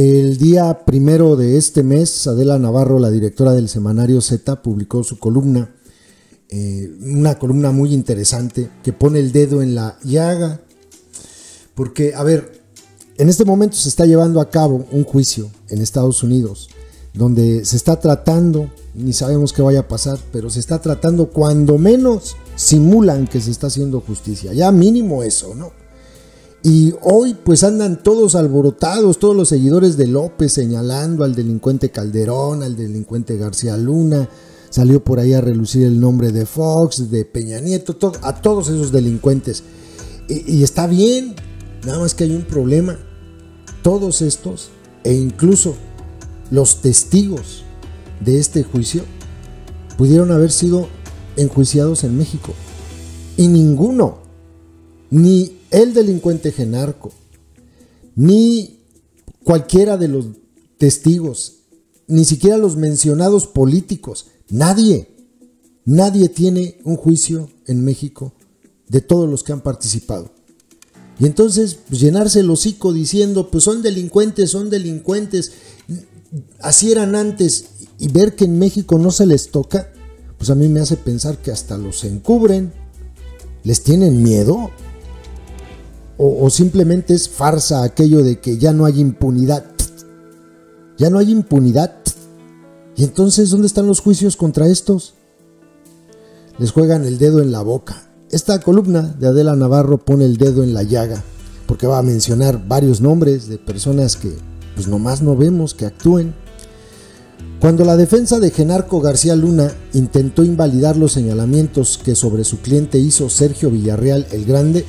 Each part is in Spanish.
El día primero de este mes, Adela Navarro, la directora del semanario Z, publicó su columna, eh, una columna muy interesante que pone el dedo en la llaga, porque, a ver, en este momento se está llevando a cabo un juicio en Estados Unidos, donde se está tratando, ni sabemos qué vaya a pasar, pero se está tratando cuando menos simulan que se está haciendo justicia, ya mínimo eso, ¿no? Y hoy pues andan todos alborotados, todos los seguidores de López señalando al delincuente Calderón, al delincuente García Luna, salió por ahí a relucir el nombre de Fox, de Peña Nieto, a todos esos delincuentes. Y, y está bien, nada más que hay un problema. Todos estos, e incluso los testigos de este juicio, pudieron haber sido enjuiciados en México. Y ninguno, ni el delincuente genarco, ni cualquiera de los testigos, ni siquiera los mencionados políticos, nadie, nadie tiene un juicio en México de todos los que han participado. Y entonces pues, llenarse el hocico diciendo, pues son delincuentes, son delincuentes, así eran antes, y ver que en México no se les toca, pues a mí me hace pensar que hasta los encubren, les tienen miedo o, simplemente es farsa aquello de que ya no hay impunidad. Ya no hay impunidad. Y entonces, ¿dónde están los juicios contra estos? Les juegan el dedo en la boca. Esta columna de Adela Navarro pone el dedo en la llaga, porque va a mencionar varios nombres de personas que pues nomás no vemos que actúen. Cuando la defensa de Genarco García Luna intentó invalidar los señalamientos que sobre su cliente hizo Sergio Villarreal el Grande,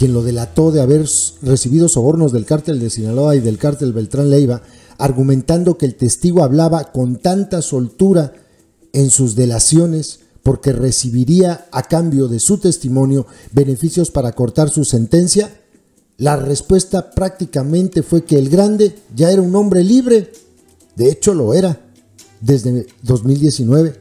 quien lo delató de haber recibido sobornos del cártel de Sinaloa y del cártel Beltrán Leiva, argumentando que el testigo hablaba con tanta soltura en sus delaciones porque recibiría a cambio de su testimonio beneficios para cortar su sentencia, la respuesta prácticamente fue que el grande ya era un hombre libre. De hecho lo era, desde 2019.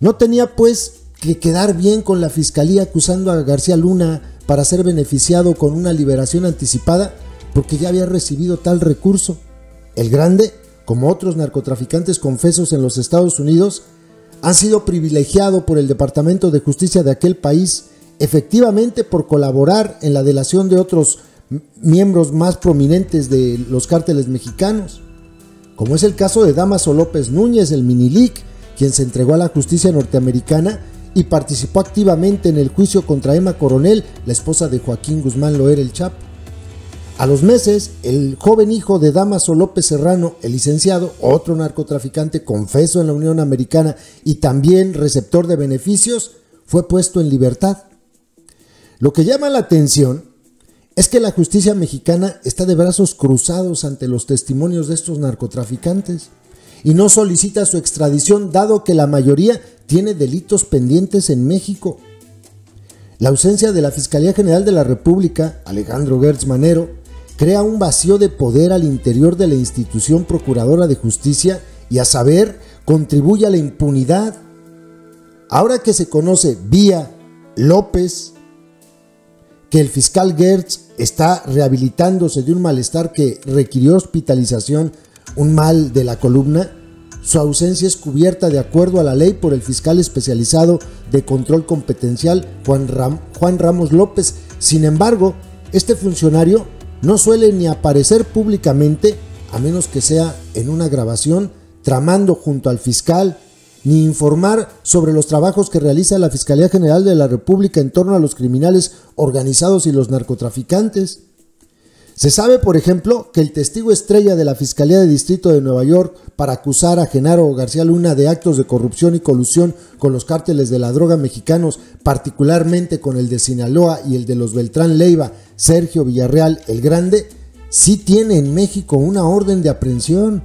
No tenía pues que quedar bien con la fiscalía acusando a García Luna para ser beneficiado con una liberación anticipada porque ya había recibido tal recurso. El grande, como otros narcotraficantes confesos en los Estados Unidos, han sido privilegiados por el Departamento de Justicia de aquel país, efectivamente por colaborar en la delación de otros miembros más prominentes de los cárteles mexicanos, como es el caso de Damaso López Núñez, el Minilic, quien se entregó a la justicia norteamericana y participó activamente en el juicio contra Emma Coronel, la esposa de Joaquín Guzmán Loer el Chapo. A los meses, el joven hijo de Damaso López Serrano, el licenciado, otro narcotraficante confeso en la Unión Americana y también receptor de beneficios, fue puesto en libertad. Lo que llama la atención es que la justicia mexicana está de brazos cruzados ante los testimonios de estos narcotraficantes y no solicita su extradición dado que la mayoría tiene delitos pendientes en México. La ausencia de la Fiscalía General de la República, Alejandro Gertz Manero, crea un vacío de poder al interior de la institución procuradora de justicia y a saber, contribuye a la impunidad. Ahora que se conoce vía López que el fiscal Gertz está rehabilitándose de un malestar que requirió hospitalización, un mal de la columna, su ausencia es cubierta de acuerdo a la ley por el fiscal especializado de control competencial Juan, Juan Ramos López. Sin embargo, este funcionario no suele ni aparecer públicamente, a menos que sea en una grabación, tramando junto al fiscal, ni informar sobre los trabajos que realiza la Fiscalía General de la República en torno a los criminales organizados y los narcotraficantes. Se sabe, por ejemplo, que el testigo estrella de la Fiscalía de Distrito de Nueva York para acusar a Genaro García Luna de actos de corrupción y colusión con los cárteles de la droga mexicanos, particularmente con el de Sinaloa y el de los Beltrán Leiva, Sergio Villarreal el Grande, sí tiene en México una orden de aprehensión.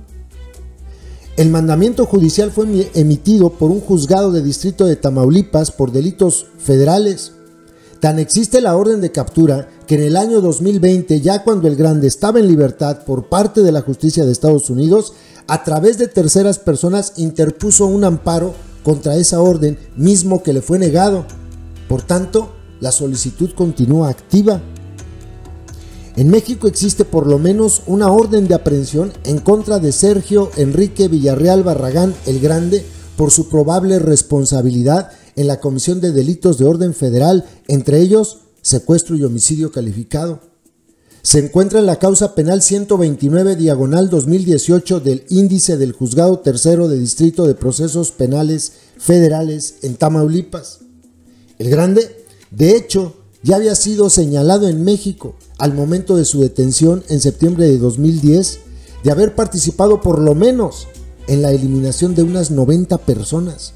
El mandamiento judicial fue emitido por un juzgado de distrito de Tamaulipas por delitos federales. Tan existe la orden de captura que en el año 2020, ya cuando el Grande estaba en libertad por parte de la justicia de Estados Unidos, a través de terceras personas interpuso un amparo contra esa orden mismo que le fue negado. Por tanto, la solicitud continúa activa. En México existe por lo menos una orden de aprehensión en contra de Sergio Enrique Villarreal Barragán el Grande por su probable responsabilidad en la comisión de delitos de orden federal, entre ellos secuestro y homicidio calificado. Se encuentra en la causa penal 129 diagonal 2018 del índice del Juzgado Tercero de Distrito de Procesos Penales Federales en Tamaulipas. El Grande, de hecho, ya había sido señalado en México al momento de su detención en septiembre de 2010 de haber participado por lo menos en la eliminación de unas 90 personas,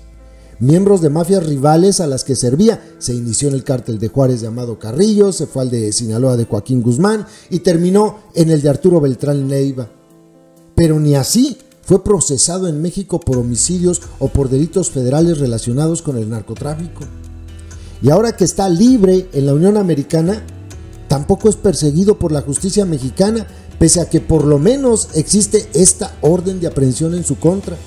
miembros de mafias rivales a las que servía. Se inició en el cártel de Juárez llamado Carrillo, se fue al de Sinaloa de Joaquín Guzmán y terminó en el de Arturo Beltrán Neiva. Pero ni así fue procesado en México por homicidios o por delitos federales relacionados con el narcotráfico. Y ahora que está libre en la Unión Americana, tampoco es perseguido por la justicia mexicana, pese a que por lo menos existe esta orden de aprehensión en su contra.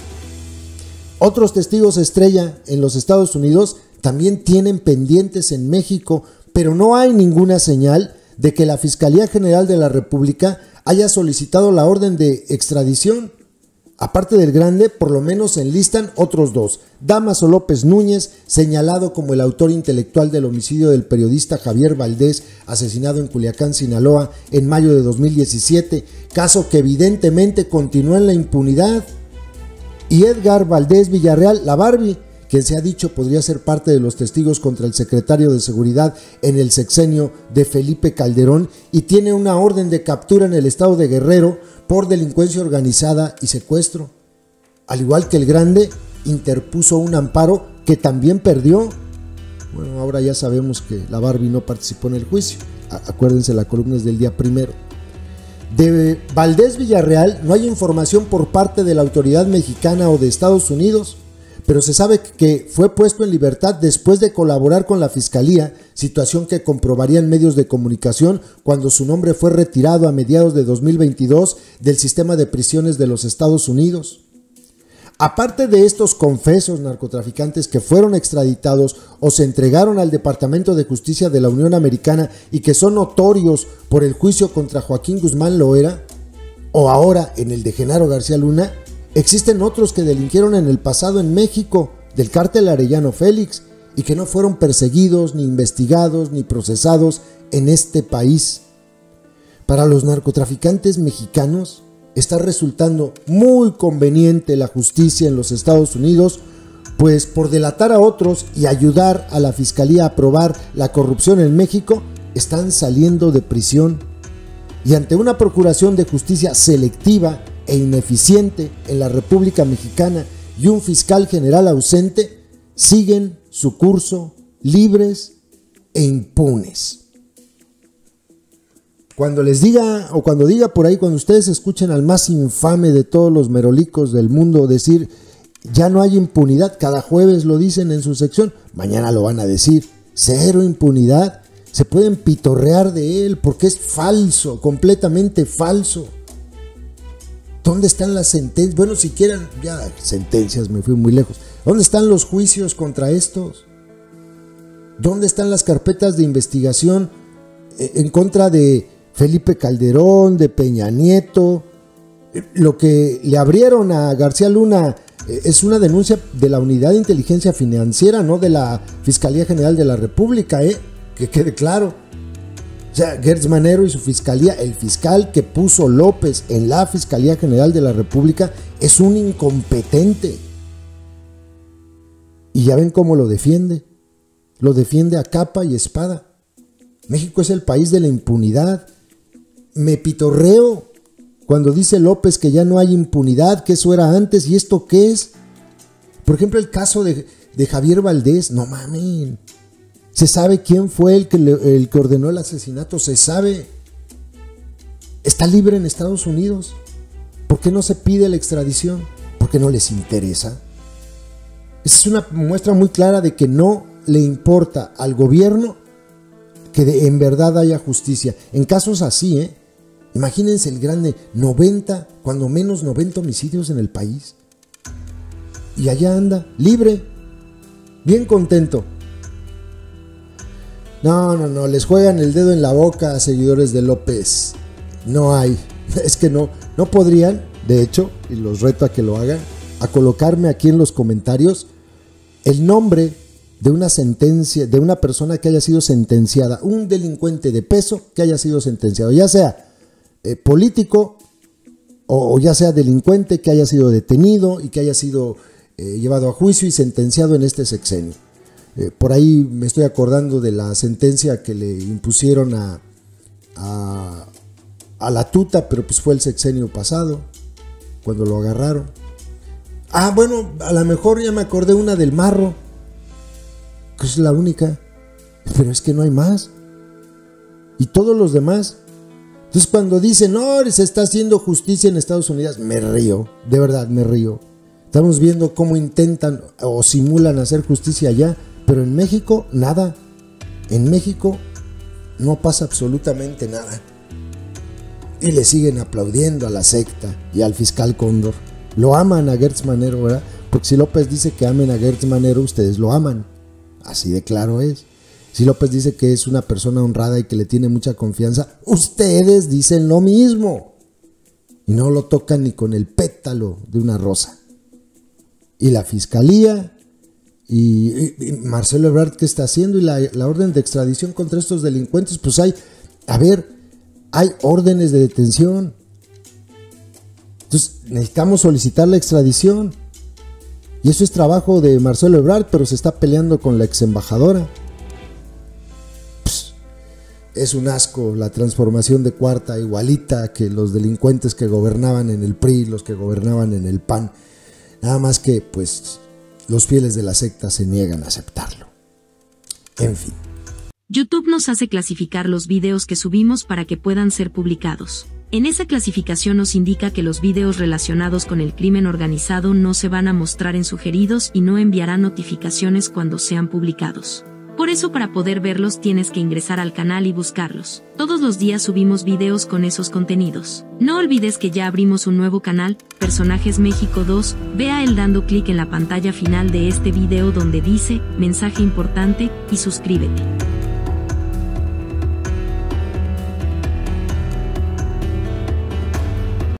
Otros testigos estrella en los Estados Unidos también tienen pendientes en México, pero no hay ninguna señal de que la Fiscalía General de la República haya solicitado la orden de extradición. Aparte del grande, por lo menos se enlistan otros dos. Damaso López Núñez, señalado como el autor intelectual del homicidio del periodista Javier Valdés, asesinado en Culiacán, Sinaloa, en mayo de 2017, caso que evidentemente continúa en la impunidad. Y Edgar Valdés Villarreal, la Barbie, quien se ha dicho podría ser parte de los testigos contra el secretario de Seguridad en el sexenio de Felipe Calderón y tiene una orden de captura en el estado de Guerrero por delincuencia organizada y secuestro. Al igual que el grande, interpuso un amparo que también perdió. Bueno, ahora ya sabemos que la Barbie no participó en el juicio. Acuérdense, la columna es del día primero. De Valdés Villarreal no hay información por parte de la autoridad mexicana o de Estados Unidos pero se sabe que fue puesto en libertad después de colaborar con la Fiscalía, situación que comprobarían medios de comunicación cuando su nombre fue retirado a mediados de 2022 del sistema de prisiones de los Estados Unidos. Aparte de estos confesos narcotraficantes que fueron extraditados o se entregaron al Departamento de Justicia de la Unión Americana y que son notorios por el juicio contra Joaquín Guzmán Loera, o ahora en el de Genaro García Luna, Existen otros que delinquieron en el pasado en México, del cártel Arellano Félix, y que no fueron perseguidos, ni investigados, ni procesados en este país. Para los narcotraficantes mexicanos está resultando muy conveniente la justicia en los Estados Unidos, pues por delatar a otros y ayudar a la Fiscalía a probar la corrupción en México, están saliendo de prisión. Y ante una procuración de justicia selectiva, e ineficiente en la República Mexicana y un fiscal general ausente siguen su curso libres e impunes. Cuando les diga, o cuando diga por ahí, cuando ustedes escuchen al más infame de todos los merolicos del mundo decir, ya no hay impunidad, cada jueves lo dicen en su sección, mañana lo van a decir, cero impunidad, se pueden pitorrear de él porque es falso, completamente falso. ¿Dónde están las sentencias? Bueno, si quieren, ya sentencias, me fui muy lejos. ¿Dónde están los juicios contra estos? ¿Dónde están las carpetas de investigación eh, en contra de Felipe Calderón, de Peña Nieto? Lo que le abrieron a García Luna eh, es una denuncia de la Unidad de Inteligencia Financiera, no de la Fiscalía General de la República, ¿eh? Que quede claro sea, Gertz Manero y su fiscalía, el fiscal que puso López en la Fiscalía General de la República, es un incompetente. Y ya ven cómo lo defiende. Lo defiende a capa y espada. México es el país de la impunidad. Me pitorreo cuando dice López que ya no hay impunidad, que eso era antes, ¿y esto qué es? Por ejemplo, el caso de, Javier Valdés, no mamen. Se sabe quién fue el que, el que ordenó el asesinato, se sabe. Está libre en Estados Unidos. ¿Por qué no se pide la extradición? Porque no les interesa. Esa es una muestra muy clara de que no le importa al gobierno que en verdad haya justicia. En casos así, ¿eh? Imagínense el grande 90, cuando menos 90 homicidios en el país. Y allá anda, libre, bien contento. No, no, no, les juegan el dedo en la boca a seguidores de López. No hay. Es que no, no podrían, de hecho, y los reto a que lo hagan, a colocarme aquí en los comentarios el nombre de una sentencia, de una persona que haya sido sentenciada, un delincuente de peso que haya sido sentenciado, ya sea eh, político o, ya sea delincuente que haya sido detenido y que haya sido eh, llevado a juicio y sentenciado en este sexenio. Eh, por ahí me estoy acordando de la sentencia que le impusieron a, a, a la tuta, pero pues fue el sexenio pasado, cuando lo agarraron. Ah, bueno, a lo mejor ya me acordé una del marro que es la única. Pero es que no hay más. Y todos los demás. Entonces cuando dicen, no, se está haciendo justicia en Estados Unidos, me río, de verdad me río. Estamos viendo cómo intentan o simulan hacer justicia allá, pero en México nada. En México no pasa absolutamente nada. Y le siguen aplaudiendo a la secta y al fiscal Cóndor. Lo aman a Gertz Manero, ¿verdad? Porque si López dice que amen a Gertz Manero, ustedes lo aman. Así de claro es. Si López dice que es una persona honrada y que le tiene mucha confianza, ustedes dicen lo mismo. Y no lo tocan ni con el pétalo de una rosa. Y la fiscalía y, Marcelo Ebrard, ¿qué está haciendo? Y la, la orden de extradición contra estos delincuentes, pues hay, a ver, hay órdenes de detención. Entonces necesitamos solicitar la extradición. Y eso es trabajo de Marcelo Ebrard, pero se está peleando con la ex embajadora. Es un asco la transformación de cuarta, igualita que los delincuentes que gobernaban en el PRI, los que gobernaban en el PAN. Nada más que, pues, los fieles de la secta se niegan a aceptarlo. En fin. YouTube nos hace clasificar los videos que subimos para que puedan ser publicados. En esa clasificación nos indica que los videos relacionados con el crimen organizado no se van a mostrar en sugeridos y no enviarán notificaciones cuando sean publicados. Por eso para poder verlos tienes que ingresar al canal y buscarlos. Todos los días subimos videos con esos contenidos. No olvides que ya abrimos un nuevo canal, Personajes México 2, vea el dando clic en la pantalla final de este video donde dice, mensaje importante, y suscríbete.